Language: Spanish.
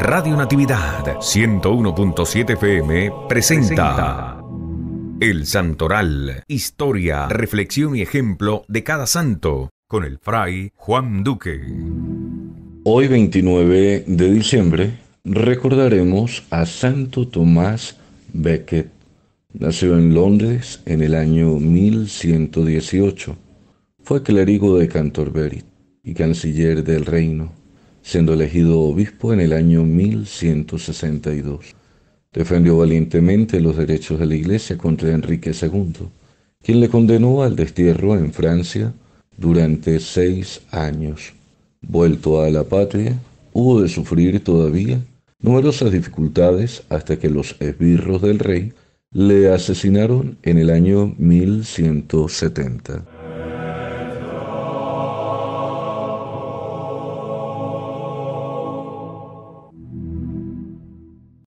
Radio Natividad 101.7 FM presenta El Santoral, historia, reflexión y ejemplo de cada santo con el fray Juan Duque. Hoy 29 de diciembre recordaremos a Santo Tomás Becket. Nació en Londres en el año 1118. Fue clérigo de Canterbury y canciller del reino, siendo elegido obispo en el año 1162. Defendió valientemente los derechos de la Iglesia contra Enrique II, quien le condenó al destierro en Francia durante seis años. Vuelto a la patria, hubo de sufrir todavía numerosas dificultades hasta que los esbirros del rey le asesinaron en el año 1170.